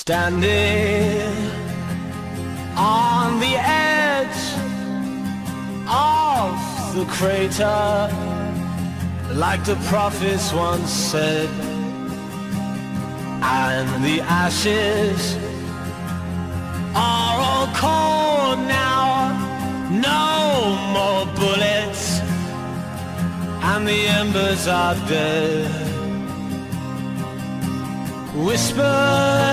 Standing on the edge of the crater, like the prophets once said, and the ashes are all cold now, no more bullets, and the embers are dead. Whispers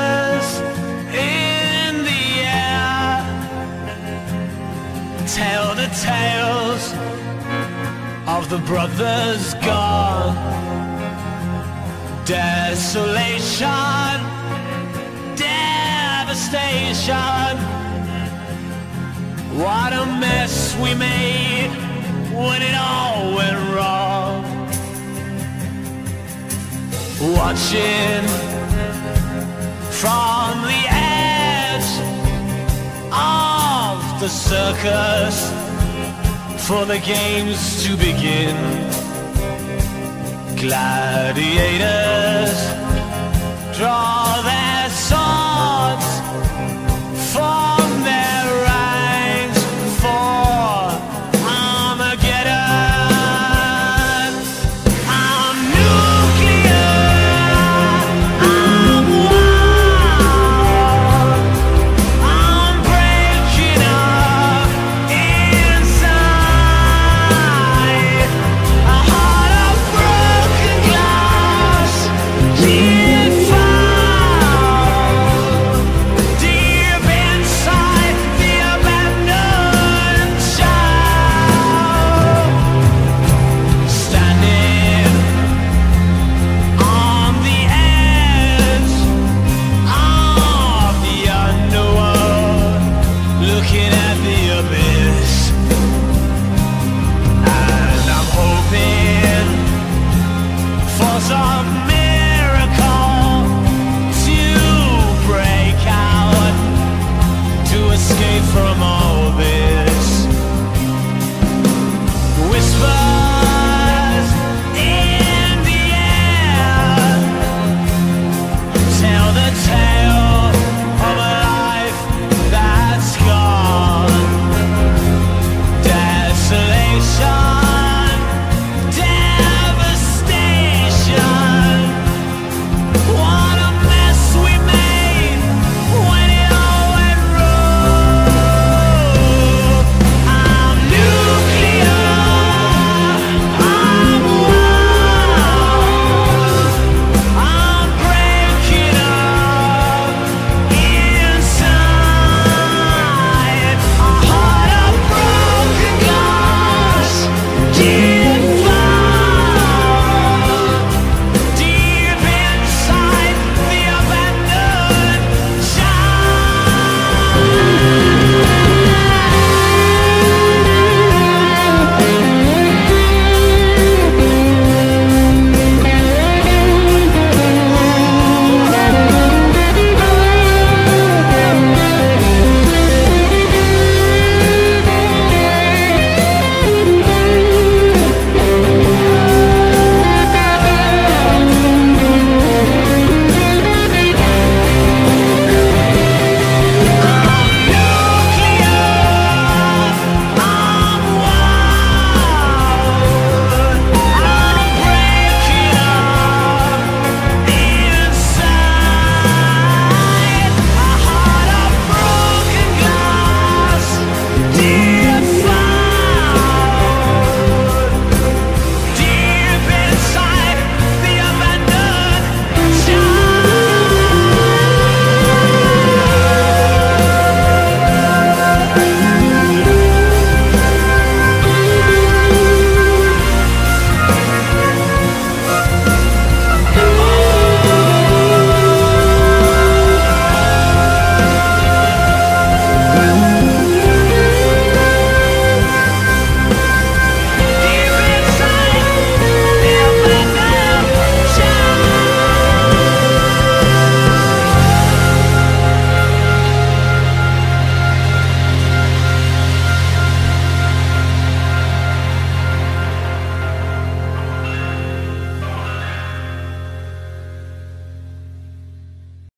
tales of the brothers gone. Desolation, devastation. What a mess we made when it all went wrong. Watching from the edge of the circus for the games to begin. Gladiators draw because of me.